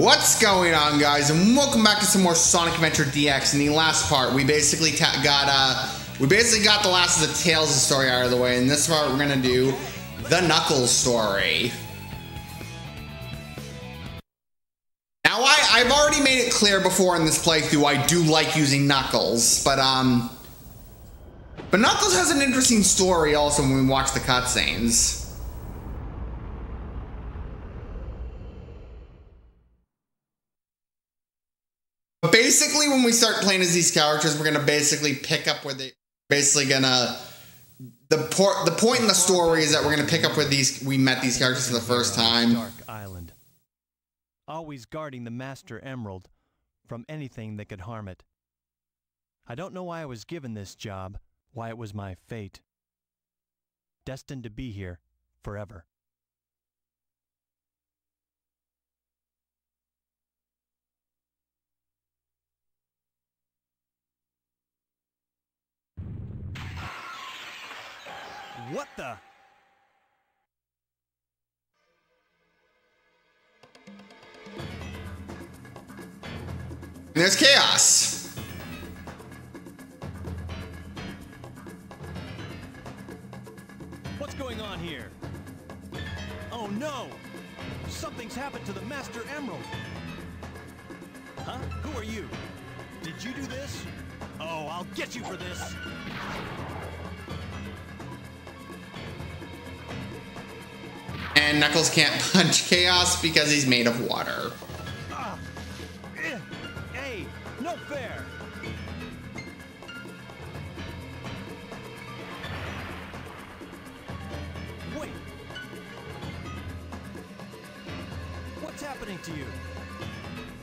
What's going on, guys? And welcome back to some more Sonic Adventure DX. In the last part, we basically got uh, we basically got the last of the Tails story out of the way. And this part, we're gonna do the Knuckles story. Now, I I've already made it clear before in this playthrough I do like using Knuckles, but um, but Knuckles has an interesting story also when we watch the cutscenes. Basically, when we start playing as these characters, we're gonna basically pick up where they basically gonna the por- the point in the story is that we're gonna pick up where these we met these characters for the first time. Dark Island. Always guarding the Master Emerald from anything that could harm it. I don't know why I was given this job, why it was my fate. Destined to be here forever. What the? There's chaos. What's going on here? Oh no! Something's happened to the Master Emerald! Huh? Who are you? Did you do this? Oh, I'll get you for this! And Knuckles can't punch chaos because he's made of water. Hey! Fair! Wait! What's happening to you?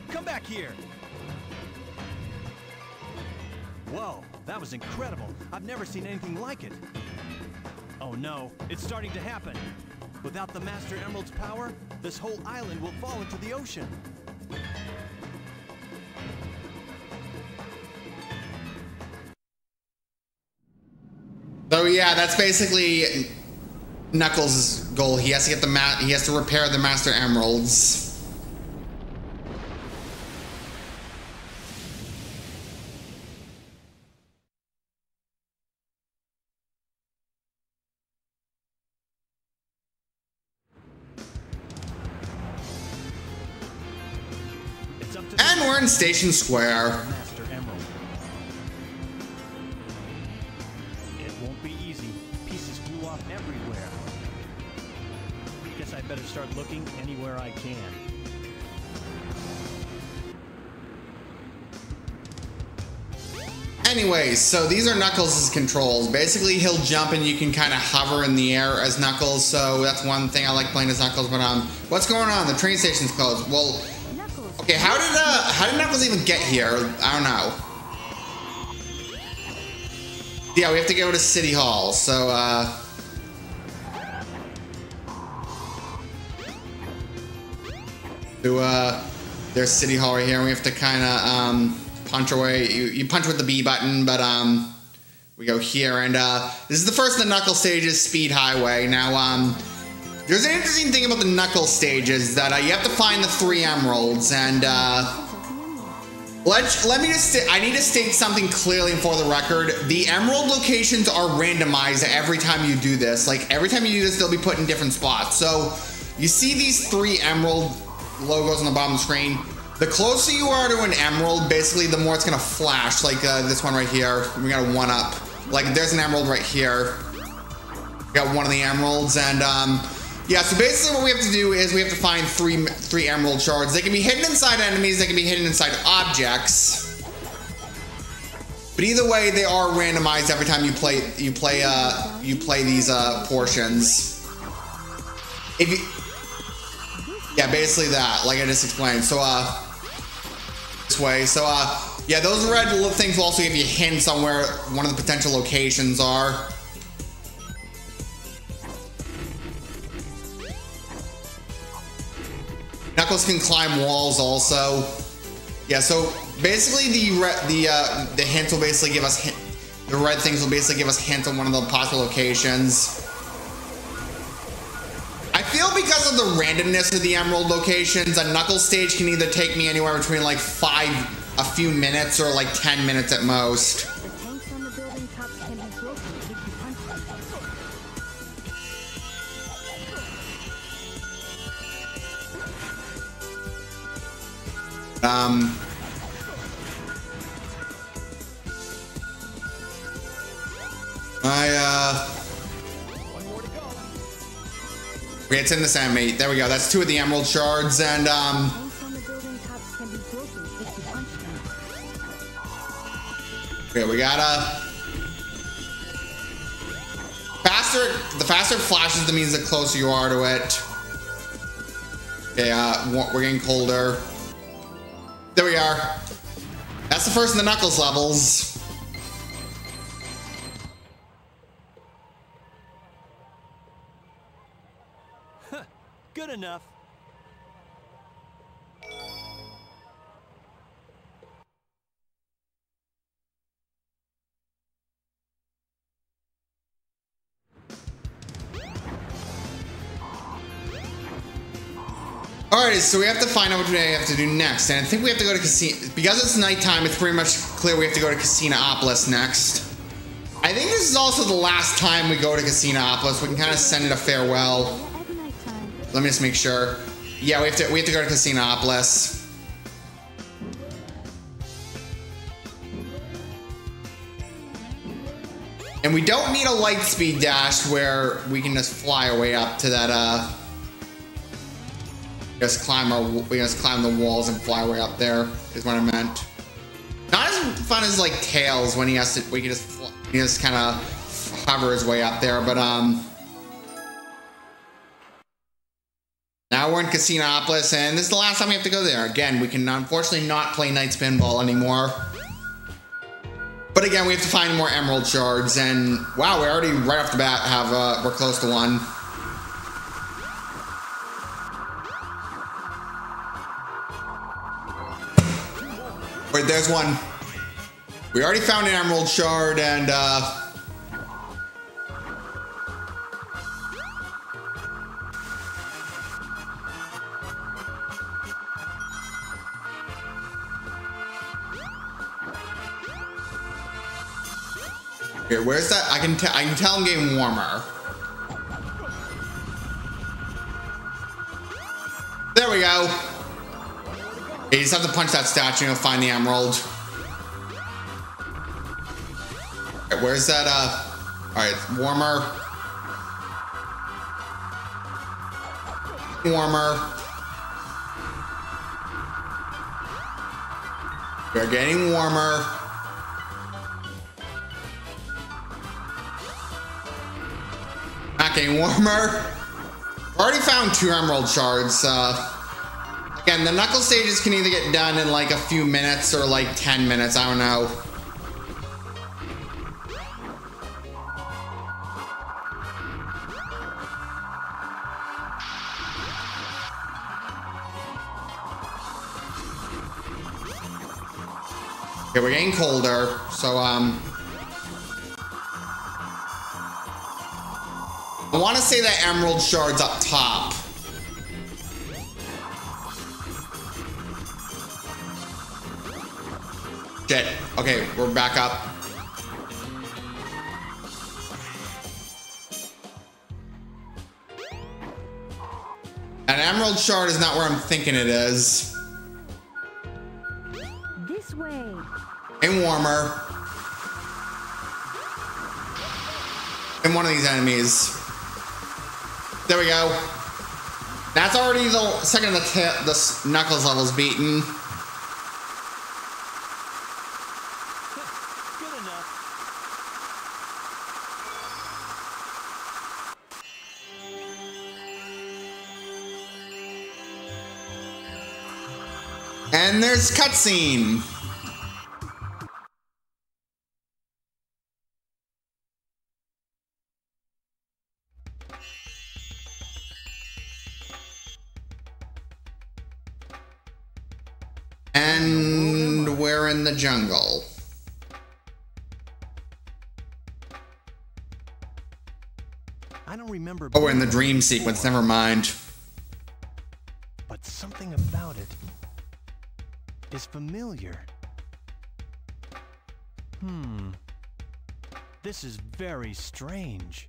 Come back here! Whoa, that was incredible. I've never seen anything like it. Oh no, it's starting to happen. Without the Master Emerald's power, this whole island will fall into the ocean. So yeah, that's basically Knuckles' goal. He has to get the ma- he has to repair the Master Emeralds. In Station Square. It won't be easy. Pieces flew off everywhere. Guess I better start looking anywhere I can. Anyways, so these are Knuckles' controls. Basically, he'll jump and you can kind of hover in the air as Knuckles. So that's one thing I like playing as Knuckles. But um, what's going on? The train station's closed. Well, okay. How did uh, how did Knuckles even get here? I don't know. Yeah, we have to go to City Hall. So uh. To uh, there's City Hall right here. and We have to kind of um punch away. You, you punch with the B button, but um, we go here, and uh, this is the first of the Knuckle stages, Speed Highway. Now, um, there's an interesting thing about the Knuckle stages that uh, you have to find the three emeralds, and uh, let let me just I need to state something clearly for the record. The emerald locations are randomized every time you do this. Like every time you do this, they'll be put in different spots. So you see these three emerald logos on the bottom of the screen. The closer you are to an emerald, basically, the more it's gonna flash. Like uh, this one right here. We got a one up. Like there's an emerald right here. We got one of the emeralds, and um, yeah. So basically, what we have to do is we have to find three three emerald shards. They can be hidden inside enemies. They can be hidden inside objects. But either way, they are randomized every time you play you play uh you play these uh portions. If you yeah, basically that, like I just explained. So uh this way. So uh yeah, those red little things will also give you hints on where one of the potential locations are. Knuckles can climb walls also. Yeah, so basically the the uh, the hints will basically give us hint- the red things will basically give us hints on one of the possible locations. I feel because because of the randomness of the emerald locations, a knuckle stage can either take me anywhere between like five, a few minutes, or like 10 minutes at most. Um, I, uh, okay, it's in the enemy. There we go. That's two of the emerald shards, and, um, okay, we gotta. Faster, the faster it flashes, the means the closer you are to it. Okay, uh, we're getting colder. There we are. That's the first in the Knuckles levels. Good enough. Alright, so we have to find out what we have to do next. And I think we have to go to Casino. Because it's nighttime, it's pretty much clear we have to go to Casinopolis next. I think this is also the last time we go to Casinopolis. We can kind of send it a farewell. Let me just make sure. Yeah, we have to we have to go to Casinopolis. And we don't need a light speed dash where we can just fly away up to that uh just climb our we just climb the walls and fly way up there is what I meant. Not as fun as like Tails when he has to we can just fl- he just kind of hover his way up there, but um now we're in Casinopolis, and this is the last time we have to go there. Again, we can unfortunately not play NiGHTS Pinball anymore. But again, we have to find more Emerald Shards, and wow, we already right off the bat have uh, we're close to one. There's one. We already found an Emerald Shard, and uh, Here, where's that? I can. I can tell I'm getting warmer. Just have to punch that statue and find the emerald. Okay, where's that? Uh. All right, warmer. Warmer. We're getting warmer. Not getting warmer. Already found two emerald shards. Uh, again, the knuckle stages can either get done in like a few minutes or like 10 minutes. I don't know. Okay, we're getting colder, so um. I want to say that emerald shard's up top. Shit. Okay, we're back up. An emerald shard is not where I'm thinking it is. This way. And warmer. And one of these enemies. There we go. That's already the second of the, the Knuckles level's beaten. There's cutscene. And we're in the jungle. I don't remember. Oh, we're in the dream sequence. Never mind. Familiar. Hmm. This is very strange.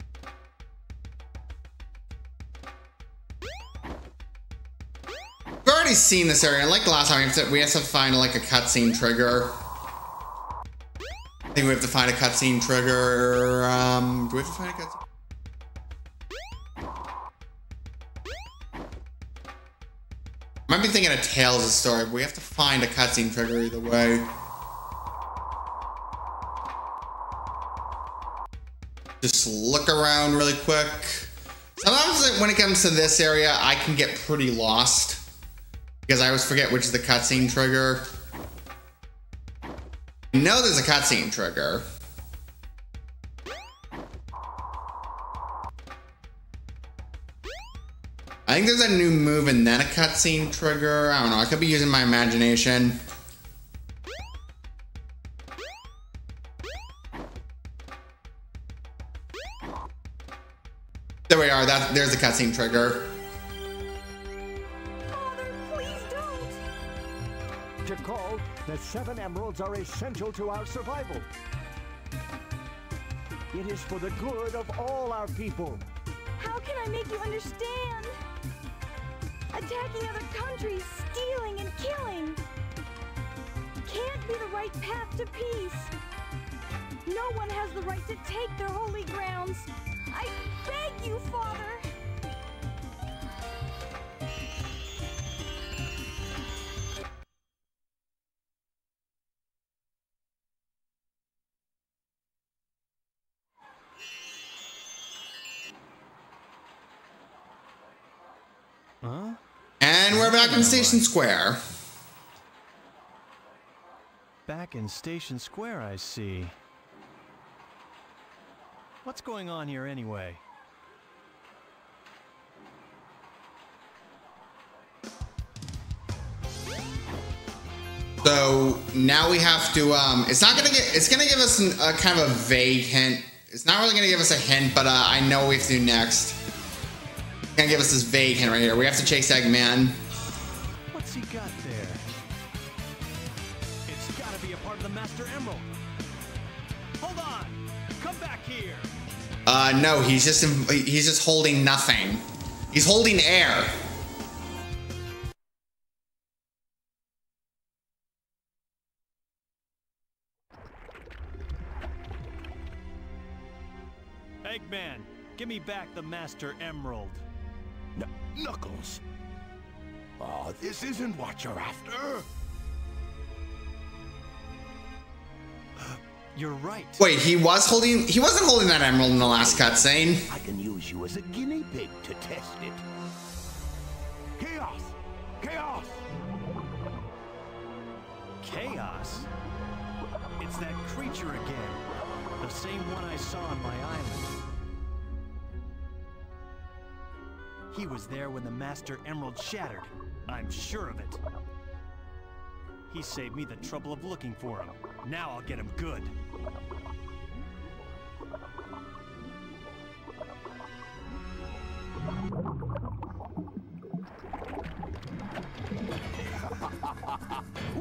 We've already seen this area. Like last time, we have to, find like a cutscene trigger. I think we have to find a cutscene trigger. Um, do we have to find a cutscene? Might be thinking of Tails' a story, but we have to find a cutscene trigger either way. Just look around really quick. Sometimes when it comes to this area, I can get pretty lost. Because I always forget which is the cutscene trigger. I know there's a cutscene trigger. I think there's a new move and then a cutscene trigger. I don't know. I could be using my imagination. There we are. That there's the cutscene trigger. Father, please don't! Tikal, the seven emeralds are essential to our survival. It is for the good of all our people. How can I make you understand? Attacking other countries, stealing and killing can't be the right path to peace. No one has the right to take their holy grounds. I beg you, Father. Back in Station Square. Back in Station Square, I see. What's going on here anyway? So now we have to. Um, it's not gonna get. It's gonna give us an, a kind of a vague hint. It's not really gonna give us a hint, but uh, I know what we have to do next. It's gonna give us this vague hint right here. We have to chase Eggman. What's he got there? It's gotta be a part of the Master Emerald. Hold on! Come back here! Uh, no, he's just he's just holding nothing. He's holding air. Eggman, give me back the Master Emerald. Kn- Knuckles. Oh, this isn't what you're after. You're right. Wait, he was holding. He wasn't holding that emerald in the last cutscene. I can use you as a guinea pig to test it. Chaos! Chaos! Chaos? It's that creature again. The same one I saw on my island. He was there when the Master Emerald shattered. I'm sure of it. He saved me the trouble of looking for him. Now I'll get him good.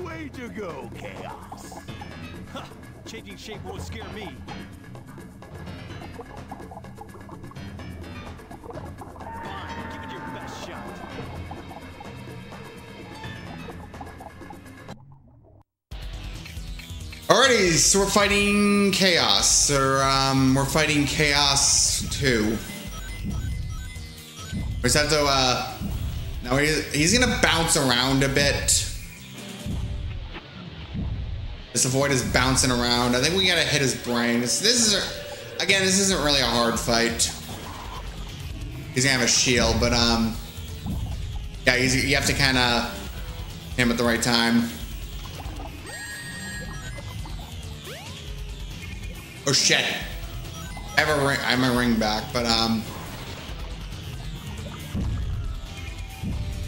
Way to go, Chaos! Ha! Changing shape won't scare me. So we're fighting Chaos, or um, we're fighting Chaos 2. We just have to, uh, now he, he's gonna bounce around a bit. Just avoid his bouncing around. I think we gotta hit his brain. This, this is, a, again, this isn't really a hard fight. He's gonna have a shield, but, um, yeah, you have to kind of hit him at the right time. Oh shit. I have a ring I have my ring back, but um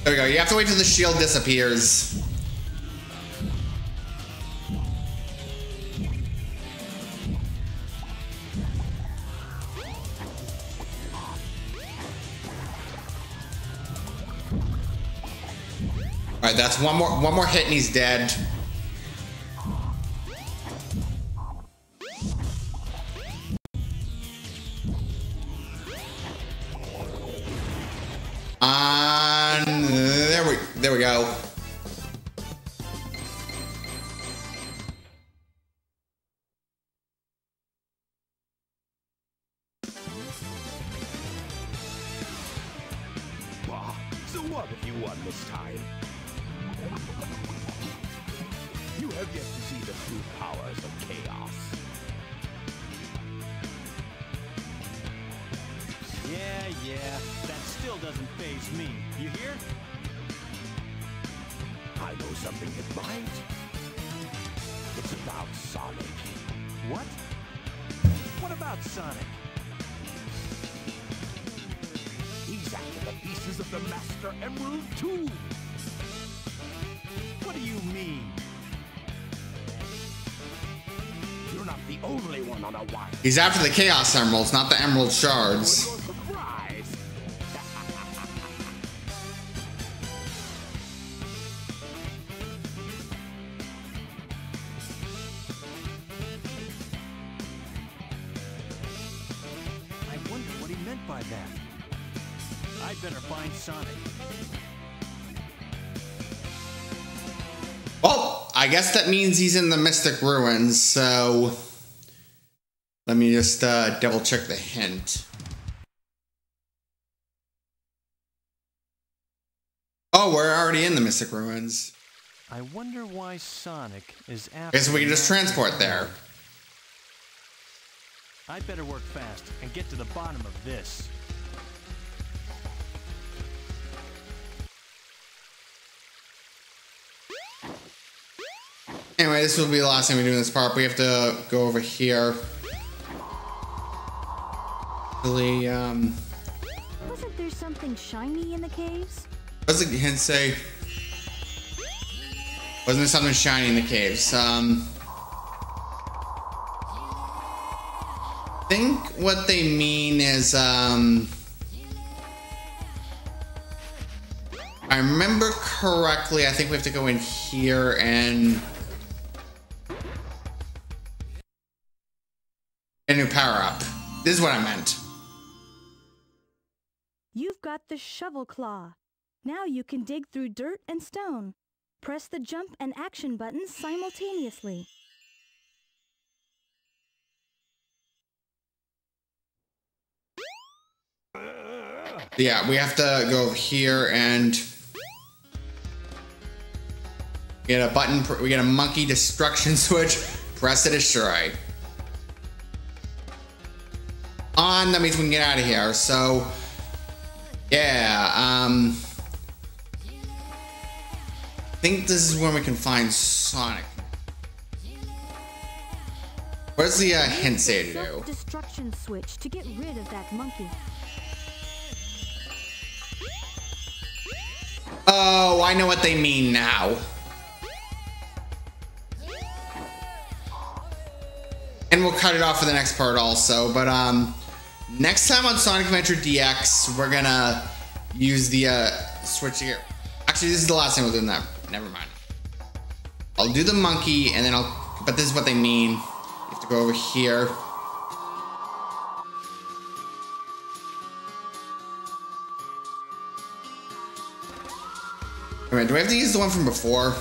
There we go. You have to wait till the shield disappears. Alright, That's one more one more hit and he's dead. We go. Bah, so what if you won this time? You have yet to see the true powers of chaos. Yeah, yeah, that still doesn't faze me. You hear? I know something that might. It's about Sonic. What? What about Sonic? He's after the pieces of the Master Emerald too. What do you mean? You're not the only one on a wire. He's after the Chaos Emeralds, not the Emerald Shards. What he by that. I'd better find Sonic. Well, I guess that means he's in the Mystic Ruins, so let me just uh, double check the hint. Oh, we're already in the Mystic Ruins. I wonder why Sonic is after. Okay, so we can just transport there. I'd better work fast and get to the bottom of this. Anyway, this will be the last time we do in this part. We have to go over here. Really, um, Wasn't there something shiny in the caves? what does the hint say? Wasn't there something shiny in the caves? Um, think what they mean is, um, I remember correctly, I think we have to go in here and a new power up. This is what I meant. You've got the shovel claw. Now you can dig through dirt and stone. Press the jump and action buttons simultaneously. Yeah, we have to go over here and get a button. We get a monkey destruction switch. Press to destroy. On, that means we can get out of here. So, yeah, um, I think this is when we can find Sonic. What does the uh, hint say to do? Self-destruction switch to get rid of that monkey. Oh, I know what they mean now. And we'll cut it off for the next part also. But um, next time on Sonic Adventure DX, we're gonna use the uh, switch here. Actually, this is the last time we'll do that. Never mind. I'll do the monkey, and then I'll. But this is what they mean. You have to go over here. Wait do we have to use the one from before?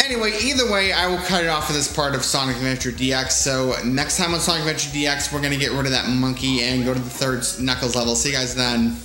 Anyway, either way, I will cut it off for this part of Sonic Adventure DX. So next time on Sonic Adventure DX, we're gonna get rid of that monkey and go to the third Knuckles level. See you guys then.